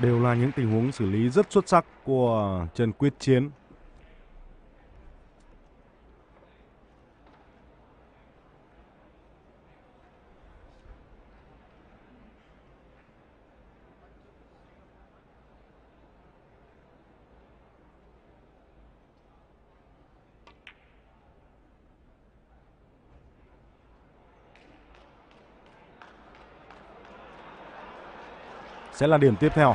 Đều là những tình huống xử lý rất xuất sắc của Trần Quyết Chiến. sẽ là điểm tiếp theo.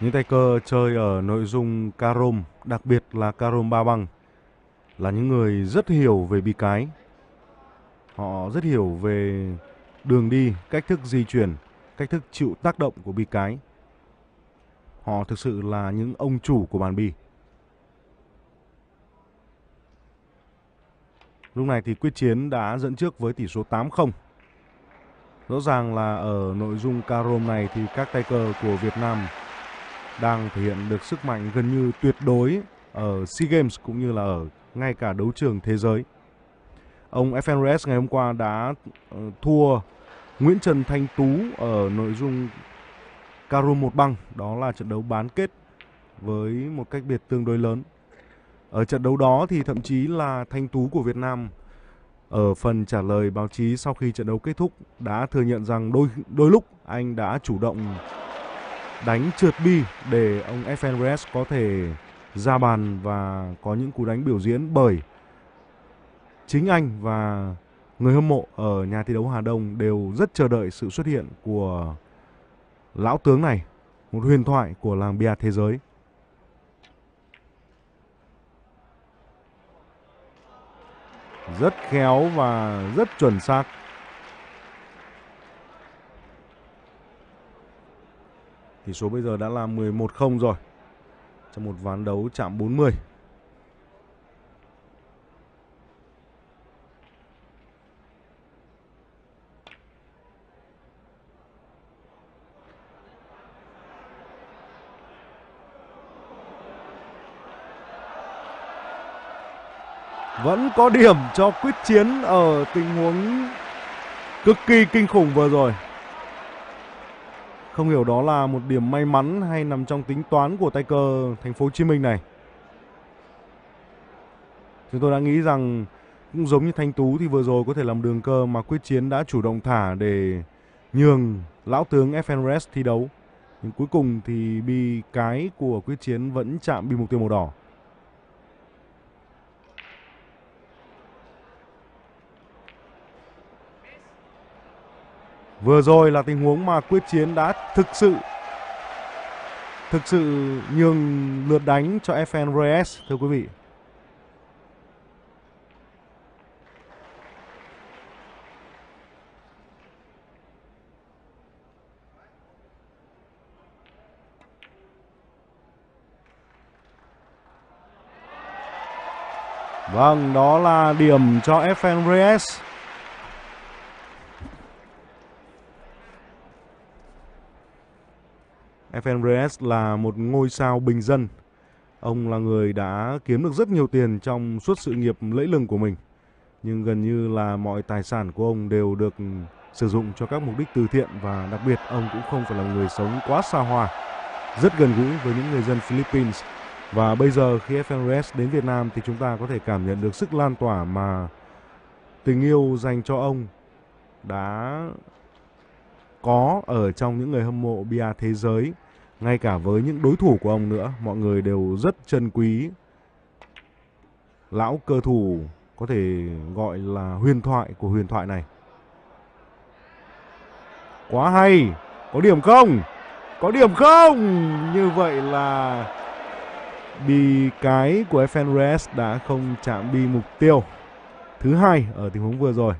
Những tay cơ chơi ở nội dung carom, đặc biệt là carom ba băng là những người rất hiểu về bi cái. Họ rất hiểu về đường đi, cách thức di chuyển, cách thức chịu tác động của bi cái. Họ thực sự là những ông chủ của bàn bi. Lúc này thì quyết chiến đã dẫn trước với tỷ số 8-0. Rõ ràng là ở nội dung carom này thì các tay cờ của Việt Nam đang thể hiện được sức mạnh gần như tuyệt đối ở SEA Games cũng như là ở ngay cả đấu trường thế giới. Ông FNRS ngày hôm qua đã ờ, thua Nguyễn Trần Thanh Tú ở nội dung Caro một băng, đó là trận đấu bán kết với một cách biệt tương đối lớn. Ở trận đấu đó thì thậm chí là Thanh Tú của Việt Nam ở phần trả lời báo chí sau khi trận đấu kết thúc đã thừa nhận rằng đôi đôi lúc anh đã chủ động đánh trượt bi để ông Efenres có thể ra bàn và có những cú đánh biểu diễn bởi chính anh và người hâm mộ ở nhà thi đấu Hà Đông đều rất chờ đợi sự xuất hiện của lão tướng này, một huyền thoại của làng bia thế giới. Rất khéo và rất chuẩn xác. Tỷ số bây giờ đã là 11-0 rồi. Trong một ván đấu chạm 40. Vẫn có điểm cho quyết chiến ở tình huống cực kỳ kinh khủng vừa rồi. Không hiểu đó là một điểm may mắn hay nằm trong tính toán của tay cờ thành phố Hồ Chí Minh này. Chúng tôi đã nghĩ rằng cũng giống như Thanh Tú thì vừa rồi có thể làm đường cơ mà quyết chiến đã chủ động thả để nhường lão tướng FNRS thi đấu. Nhưng cuối cùng thì bi cái của quyết chiến vẫn chạm bi mục tiêu màu đỏ. Vừa rồi là tình huống mà quyết chiến đã thực sự thực sự nhường lượt đánh cho FN Reyes thưa quý vị. Vâng, đó là điểm cho FN Reyes. FN Reyes là một ngôi sao bình dân. Ông là người đã kiếm được rất nhiều tiền trong suốt sự nghiệp lẫy lừng của mình. Nhưng gần như là mọi tài sản của ông đều được sử dụng cho các mục đích từ thiện và đặc biệt ông cũng không phải là người sống quá xa hoa. Rất gần gũi với những người dân Philippines. Và bây giờ khi FN Reyes đến Việt Nam thì chúng ta có thể cảm nhận được sức lan tỏa mà tình yêu dành cho ông đã có ở trong những người hâm mộ bia thế giới. Ngay cả với những đối thủ của ông nữa, mọi người đều rất trân quý. Lão cơ thủ có thể gọi là huyền thoại của huyền thoại này. Quá hay! Có điểm không? Có điểm không? Như vậy là bi cái của FNRS đã không chạm bi mục tiêu thứ hai ở tình huống vừa rồi.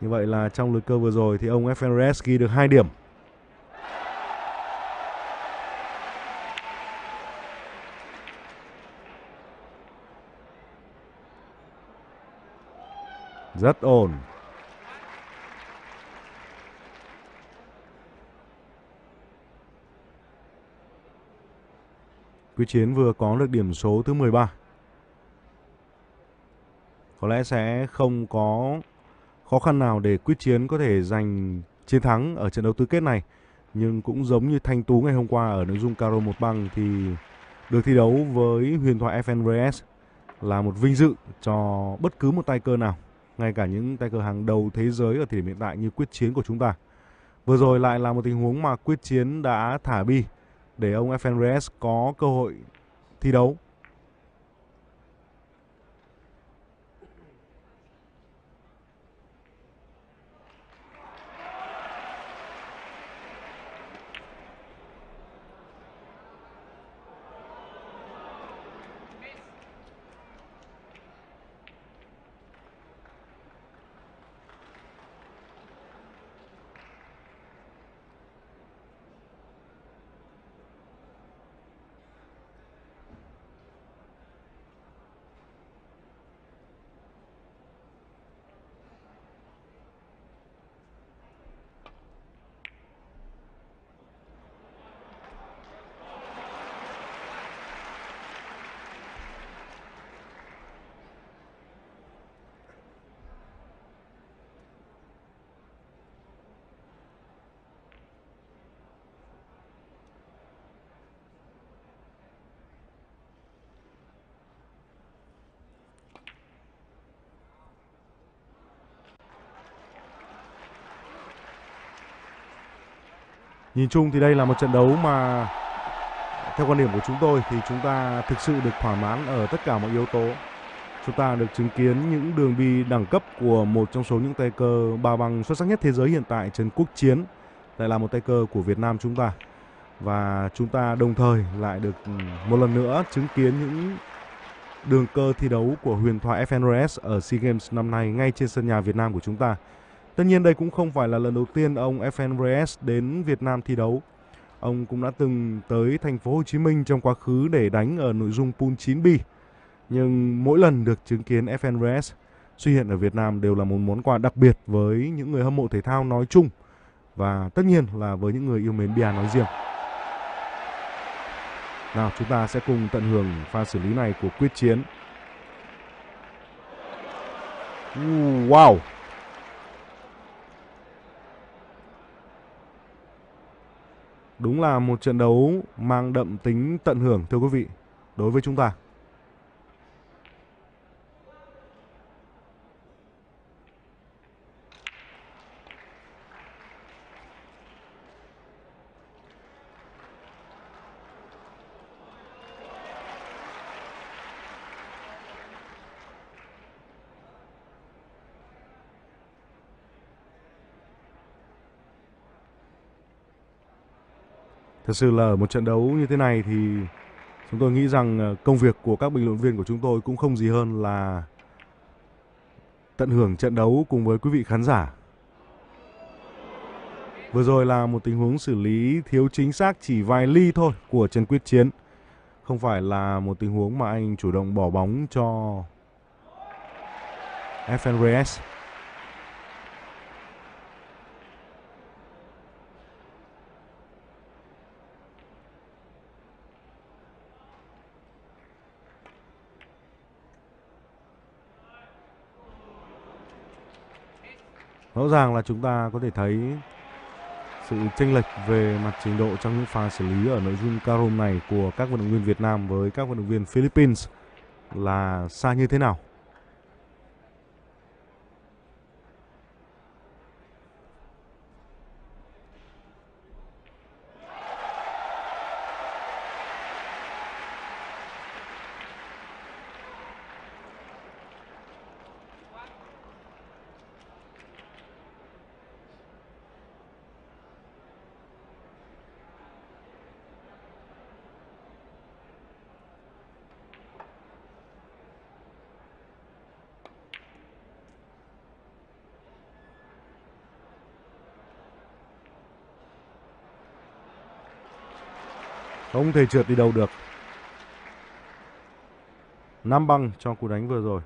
Như vậy là trong lượt cơ vừa rồi thì ông Efenres ghi được 2 điểm. Rất ổn. Quý Chiến vừa có được điểm số thứ 13. Có lẽ sẽ không có khó khăn nào để Quyết Chiến có thể giành chiến thắng ở trận đấu tứ kết này. Nhưng cũng giống như Thanh Tú ngày hôm qua ở nội dung caro một băng thì được thi đấu với huyền thoại FNRS là một vinh dự cho bất cứ một tay cơ nào, ngay cả những tay cơ hàng đầu thế giới ở thời điểm hiện tại như quyết chiến của chúng ta. Vừa rồi lại là một tình huống mà quyết chiến đã thả bi để ông FNRS có cơ hội thi đấu Nhìn chung thì đây là một trận đấu mà theo quan điểm của chúng tôi thì chúng ta thực sự được thỏa mãn ở tất cả mọi yếu tố. Chúng ta được chứng kiến những đường bi đẳng cấp của một trong số những tay cơ ba băng xuất sắc nhất thế giới hiện tại Trần Quốc Chiến. Lại là một tay cơ của Việt Nam chúng ta. Và chúng ta đồng thời lại được ừ, một lần nữa chứng kiến những đường cơ thi đấu của huyền thoại FNRS ở SEA Games năm nay ngay trên sân nhà Việt Nam của chúng ta. Tất nhiên đây cũng không phải là lần đầu tiên ông FN Reyes đến Việt Nam thi đấu. Ông cũng đã từng tới thành phố Hồ Chí Minh trong quá khứ để đánh ở nội dung pool 9B. Nhưng mỗi lần được chứng kiến FN Reyes xuất hiện ở Việt Nam đều là một món quà đặc biệt với những người hâm mộ thể thao nói chung và tất nhiên là với những người yêu mến bia nói riêng. Nào chúng ta sẽ cùng tận hưởng pha xử lý này của quyết chiến. Wow, Đúng là một trận đấu mang đậm tính tận hưởng, thưa quý vị đối với chúng ta. Thật sự là ở một trận đấu như thế này thì chúng tôi nghĩ rằng ờ, công việc của các bình luận viên của chúng tôi cũng không gì hơn là tận hưởng trận đấu cùng với quý vị khán giả. Vừa rồi là một tình huống xử lý thiếu chính xác chỉ vài ly thôi của Trần Quyết Chiến. Không phải là một tình huống mà anh chủ động bỏ bóng cho FN Reyes. Rõ ràng là chúng ta có thể thấy sự chênh lệch về mặt trình độ trong những pha xử lý ở nội dung carom này của các vận động viên Việt Nam với các vận động viên Philippines là xa như thế nào. Không thể trượt đi đâu được. Năm băng cho cú đánh vừa rồi.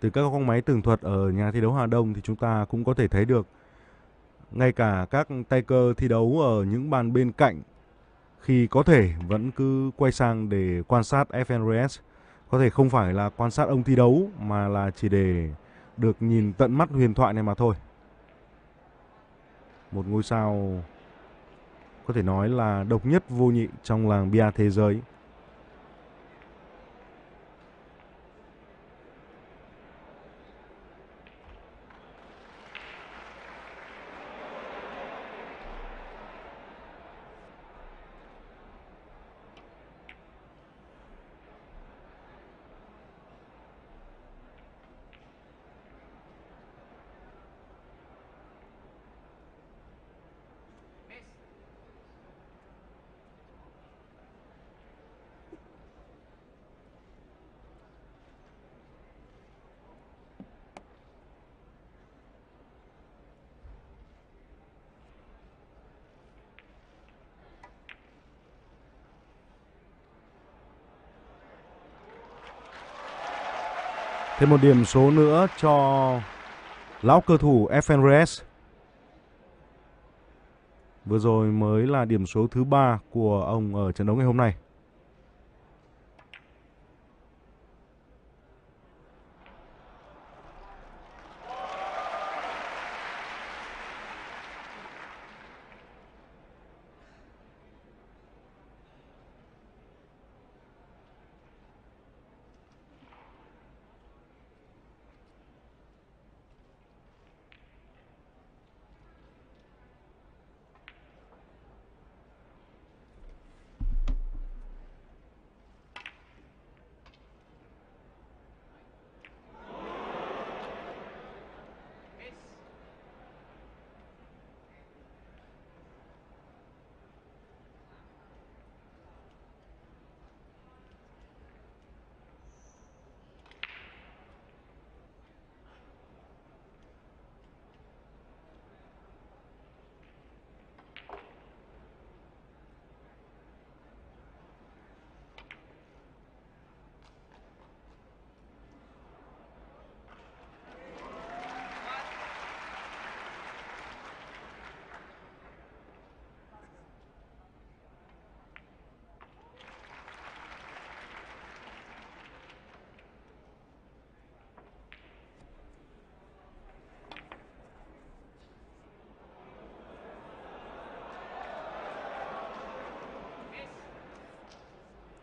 Từ các con máy tường thuật ở nhà thi đấu Hà Đông thì chúng ta cũng có thể thấy được ngay cả các tay cơ thi đấu ở những bàn bên cạnh khi có thể vẫn cứ quay sang để quan sát FNRS. Có thể không phải là quan sát ông thi đấu mà là chỉ để được nhìn tận mắt huyền thoại này mà thôi. Một ngôi sao có thể nói là độc nhất vô nhị trong làng bia thế giới. Thêm một điểm số nữa cho lão cơ thủ FNRS. Vừa rồi mới là điểm số thứ ba của ông ở trận đấu ngày hôm nay.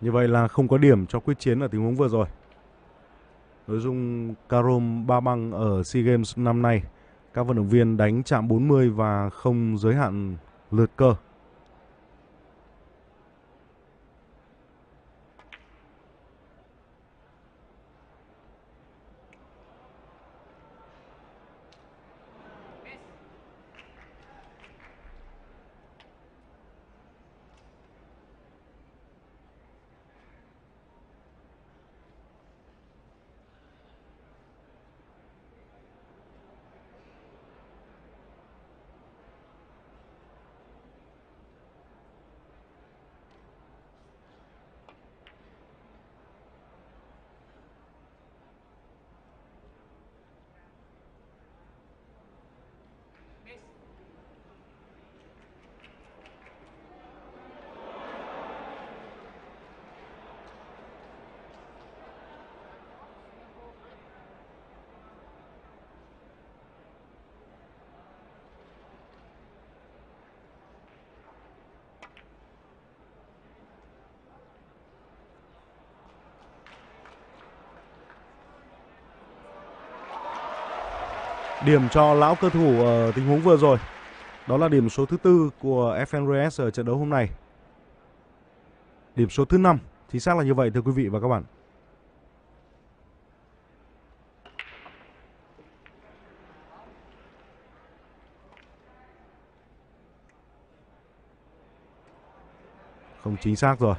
Như vậy là không có điểm cho quyết chiến ở tình huống vừa rồi. Nội dung Carom ba băng ở SEA Games năm nay, các vận động viên đánh chạm 40 và không giới hạn lượt cơ. Điểm cho lão cơ thủ ở tình huống vừa rồi. Đó là điểm số thứ tư của FNRS ở trận đấu hôm nay. Điểm số thứ năm, chính xác là như vậy thưa quý vị và các bạn. Không chính xác rồi.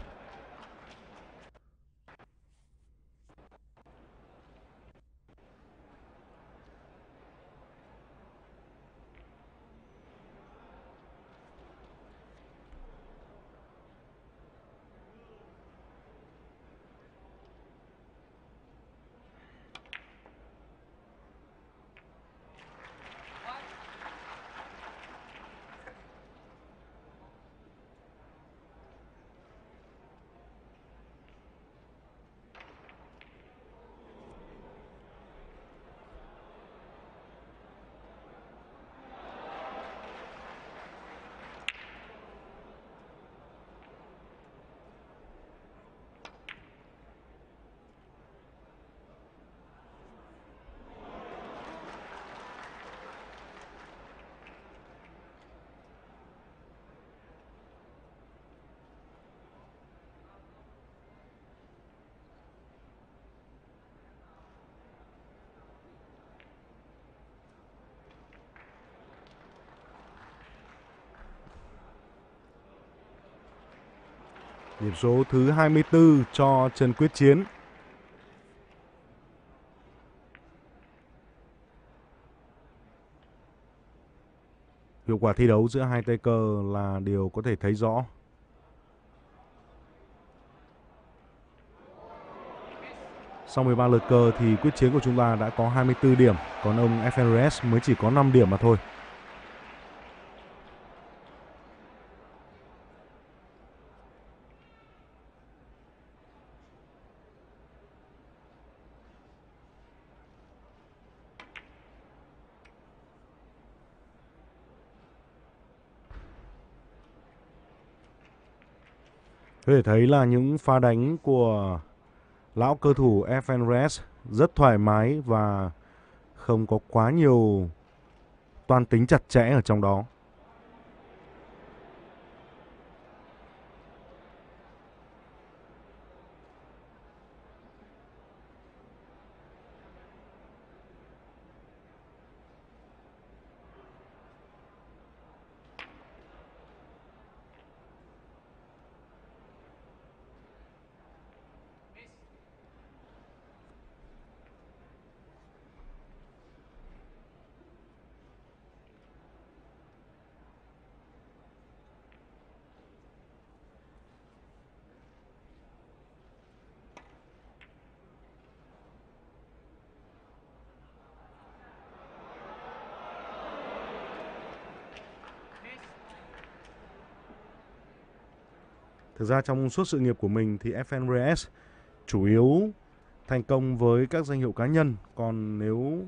Điểm số thứ 24 cho Trần quyết chiến. Hiệu quả thi đấu giữa hai tay cờ là điều có thể thấy rõ. Sau 13 lượt cờ thì quyết chiến của chúng ta đã có 24 điểm, còn ông FNRS mới chỉ có 5 điểm mà thôi. Có thể thấy là những pha đánh của lão cơ thủ FNRS rất thoải mái và không có quá nhiều toan tính chặt chẽ ở trong đó. Ra trong suốt sự nghiệp của mình thì FNRS chủ yếu thành công với các danh hiệu cá nhân. Còn nếu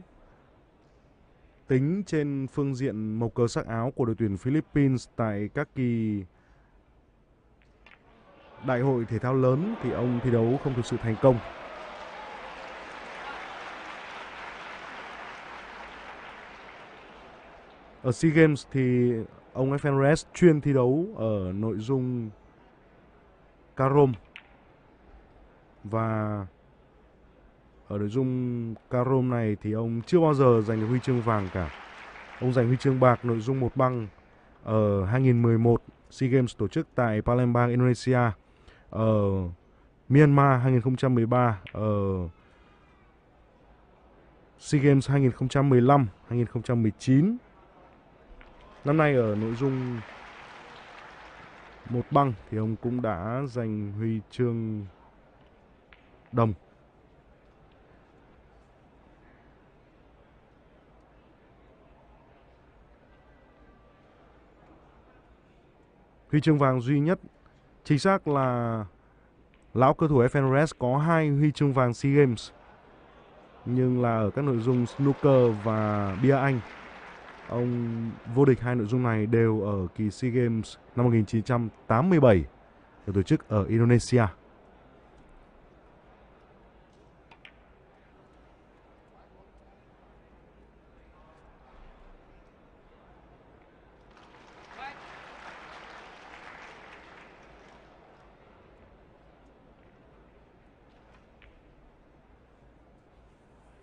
tính trên phương diện màu cờ sắc áo của đội tuyển Philippines tại các kỳ đại hội thể thao lớn thì ông thi đấu không thực sự thành công. Ở SEA Games thì ông FN chuyên thi đấu ở nội dung Carom và ở nội dung Carom này thì ông chưa bao giờ giành được huy chương vàng cả. Ông giành huy chương bạc nội dung một băng ở 2011 SEA Games tổ chức tại Palembang, Indonesia, ở Myanmar 2013, ở SEA Games 2015, 2019. Năm nay ở nội dung một băng thì ông cũng đã giành huy chương đồng. Huy chương vàng duy nhất, chính xác là lão cơ thủ FNRS có hai huy chương vàng SEA Games, nhưng là ở các nội dung snooker và bia Anh. Ông vô địch hai nội dung này đều ở kỳ SEA Games năm 1987 được tổ chức ở Indonesia.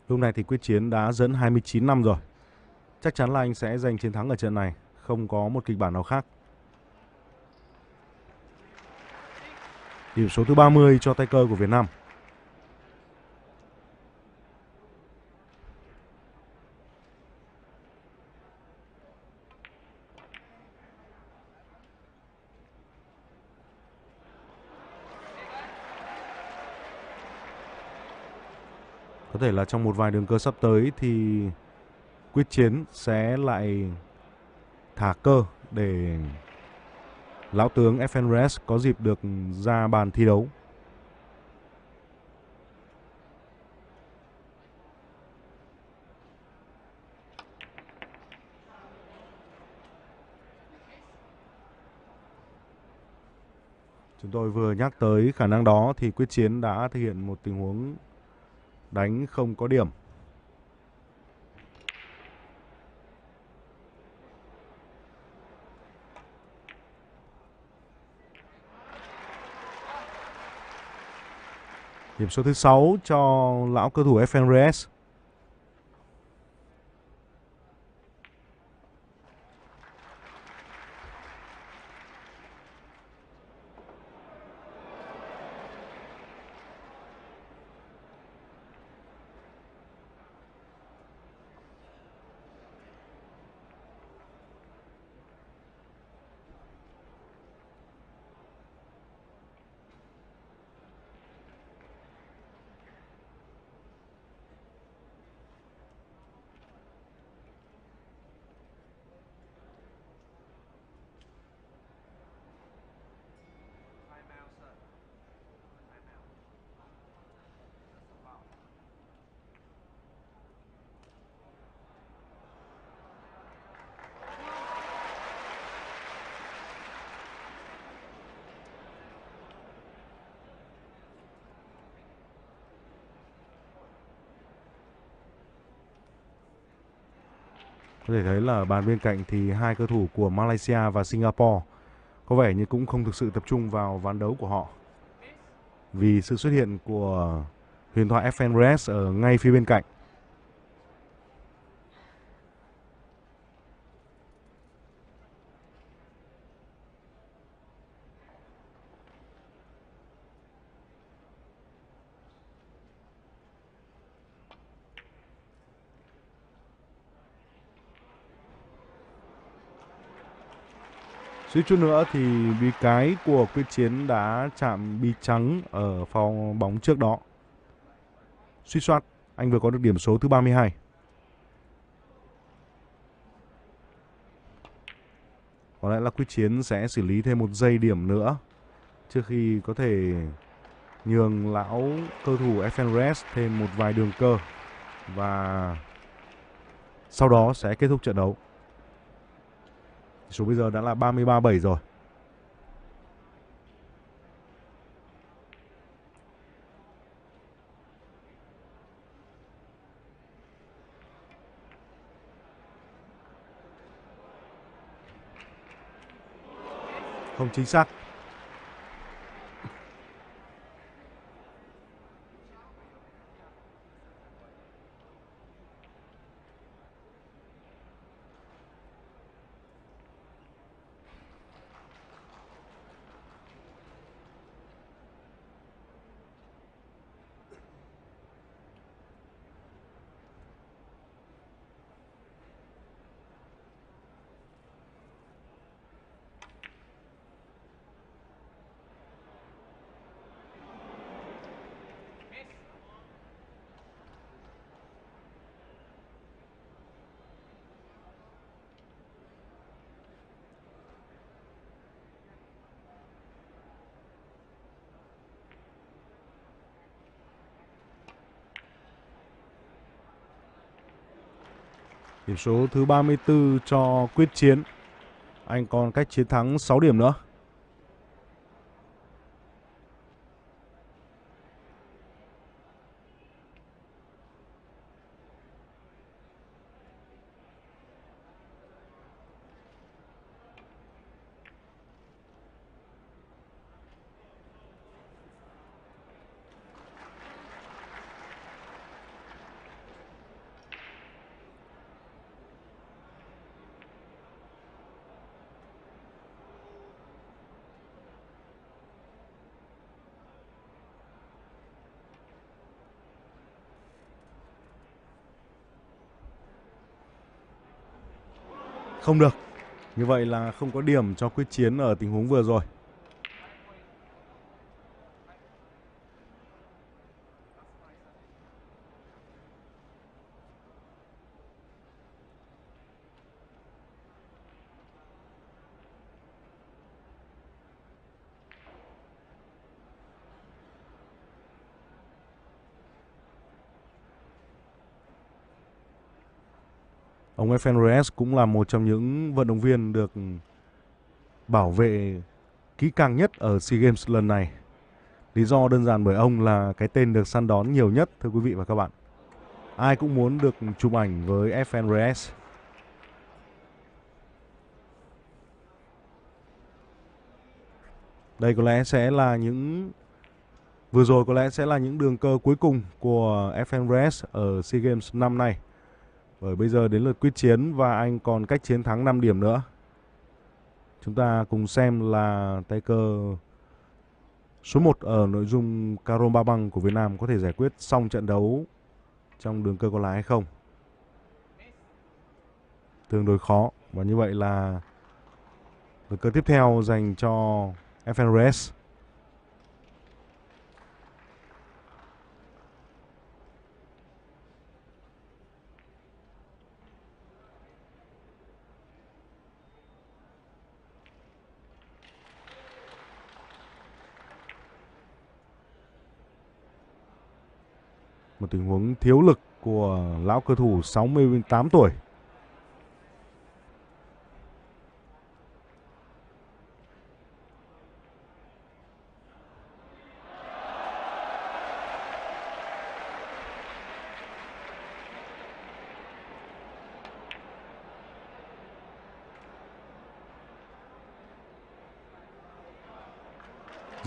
Lúc này thì quyết chiến đã dẫn 29 năm rồi. Chắc chắn là anh sẽ giành chiến thắng ở trận này, không có một kịch bản nào khác. Điểm số thứ 30 cho tay cơ của Việt Nam. Có thể là trong một vài đường cơ sắp tới thì quyết chiến sẽ lại thả cơ để lão tướng FNRS có dịp được ra bàn thi đấu. Chúng tôi vừa nhắc tới khả năng đó thì quyết chiến đã thực hiện một tình huống đánh không có điểm. Điểm số thứ 6 cho lão cơ thủ FN Có thể thấy là ở bàn bên cạnh thì hai cầu thủ của Malaysia và Singapore có vẻ như cũng không thực sự tập trung vào ván đấu của họ. Vì sự xuất hiện của huyền thoại FN Reyes ở ngay phía bên cạnh. Suýt chút nữa thì bi cái của quyết chiến đã chạm bi trắng ở phòng bóng trước đó. Suýt soát, anh vừa có được điểm số thứ 32. Có lẽ là quyết chiến sẽ xử lý thêm một giây điểm nữa trước khi có thể nhường lão cơ thủ FN thêm một vài đường cơ và sau đó sẽ kết thúc trận đấu. Số bây giờ đã là 33-7 rồi. Không chính xác. Điểm số thứ 34 cho quyết chiến. Anh còn cách chiến thắng 6 điểm nữa. Không được. Như vậy là không có điểm cho quyết chiến ở tình huống vừa rồi. Ông Efren cũng là một trong những vận động viên được bảo vệ kỹ càng nhất ở SEA Games lần này. Lý do đơn giản bởi ông là cái tên được săn đón nhiều nhất, thưa quý vị và các bạn. Ai cũng muốn được chụp ảnh với FN Reyes. Đây có lẽ sẽ là những, vừa rồi có lẽ sẽ là những đường cơ cuối cùng của FN Reyes ở SEA Games năm nay. Bởi bây giờ đến lượt quyết chiến và anh còn cách chiến thắng 5 điểm nữa. Chúng ta cùng xem là tay cơ số 1 ở nội dung Carom Ba Băng của Việt Nam có thể giải quyết xong trận đấu trong đường cơ còn lại hay không. Tương đối khó và như vậy là đường cơ tiếp theo dành cho FNRS. Một tình huống thiếu lực của lão cơ thủ 68 tuổi.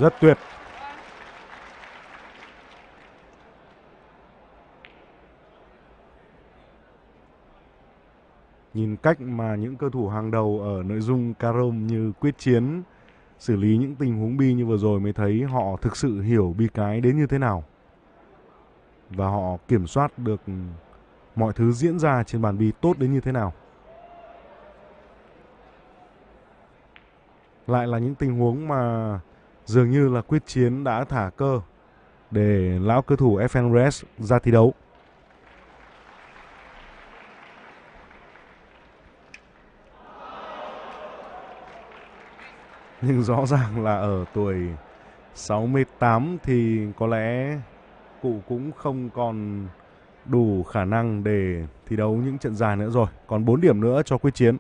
Rất tuyệt Nhìn cách mà những cơ thủ hàng đầu ở nội dung carom như quyết chiến, xử lý những tình huống bi như vừa rồi mới thấy họ thực sự hiểu bi cái đến như thế nào. Và họ kiểm soát được mọi thứ diễn ra trên bàn bi tốt đến như thế nào. Lại là những tình huống mà dường như là quyết chiến đã thả cơ để lão cơ thủ FNRS ra thi đấu. Nhưng rõ ràng là ở tuổi 68 thì có lẽ cụ cũng không còn đủ khả năng để thi đấu những trận dài nữa rồi. Còn 4 điểm nữa cho quyết chiến.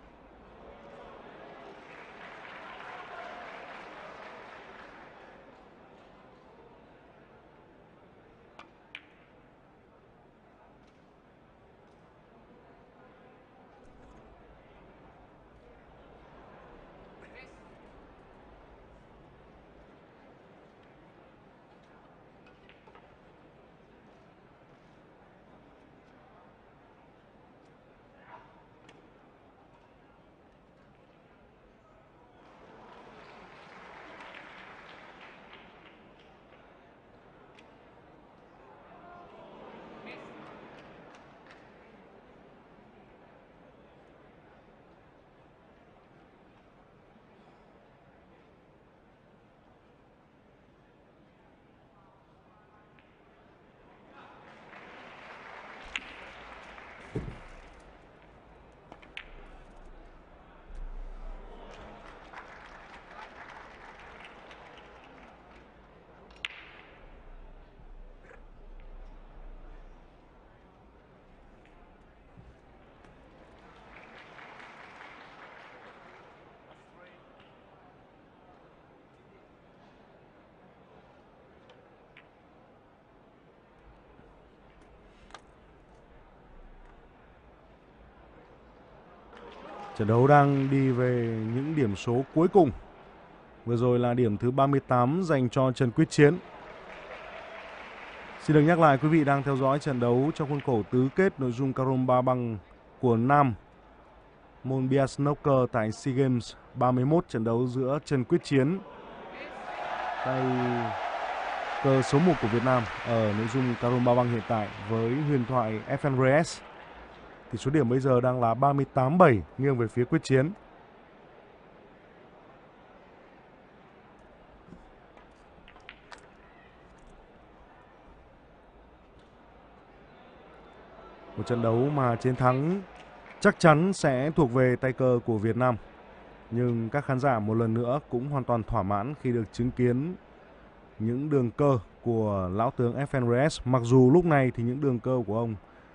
Trận đấu đang đi về những điểm số cuối cùng. Vừa rồi là điểm thứ 38 dành cho Trần Quyết Chiến. Xin được nhắc lại quý vị đang theo dõi trận đấu trong khuôn khổ tứ kết nội dung carom ba băng của Nam môn bia snooker tại SEA Games 31 trận đấu giữa Trần Quyết Chiến tay cơ số 1 của Việt Nam ở nội dung carom ba băng hiện tại với huyền thoại FN Reyes thì số điểm bây giờ đang là 38-7 nghiêng về phía quyết chiến. Một trận đấu mà chiến thắng chắc chắn sẽ thuộc về tay cờ của Việt Nam. Nhưng các khán giả một lần nữa cũng hoàn toàn thỏa mãn khi được chứng kiến những đường cơ của lão tướng FNRS. Mặc dù lúc này thì những đường cơ của ông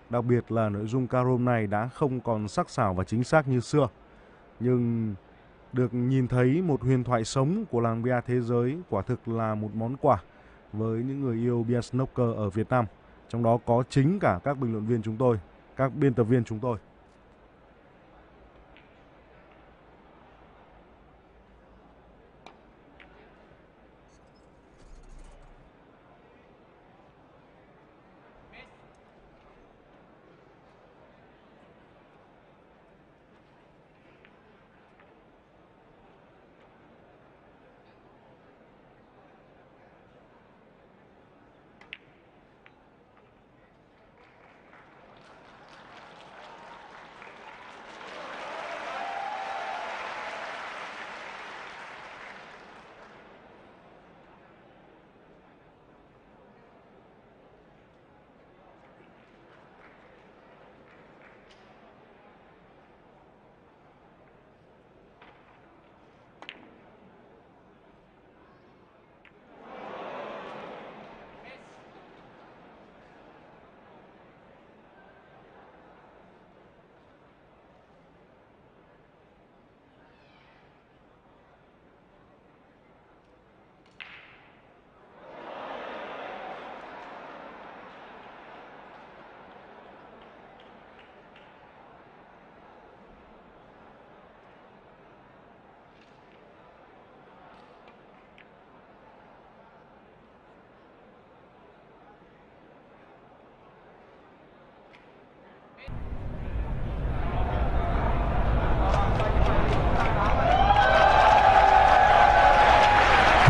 Đặc biệt là nội dung carom này đã không còn sắc sảo và chính xác như xưa. Nhưng được nhìn thấy một huyền thoại sống của làng bia thế giới quả thực là một món quà với những người yêu bia snooker ở Việt Nam. Trong đó có chính cả các bình luận viên chúng tôi, các biên tập viên chúng tôi.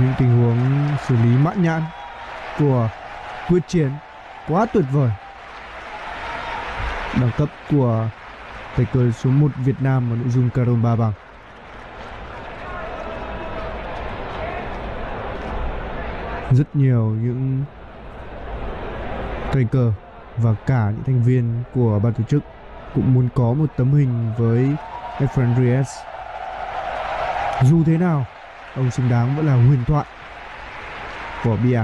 Những tình huống xử lý mãn nhãn của quyết chiến quá tuyệt vời. Đẳng cấp của tay cờ số 1 Việt Nam ở nội dung carom ba bằng. Rất nhiều những tay cờ và cả những thành viên của ban tổ chức cũng muốn có một tấm hình với Efren Reyes dù thế nào ông xứng đáng vẫn là huyền thoại của bia.